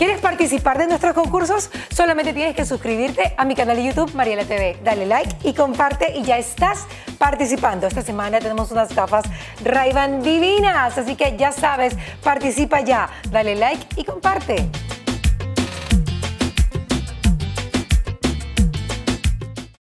¿Quieres participar de nuestros concursos? Solamente tienes que suscribirte a mi canal de YouTube, Mariela TV. Dale like y comparte y ya estás participando. Esta semana tenemos unas gafas ray divinas, así que ya sabes, participa ya. Dale like y comparte.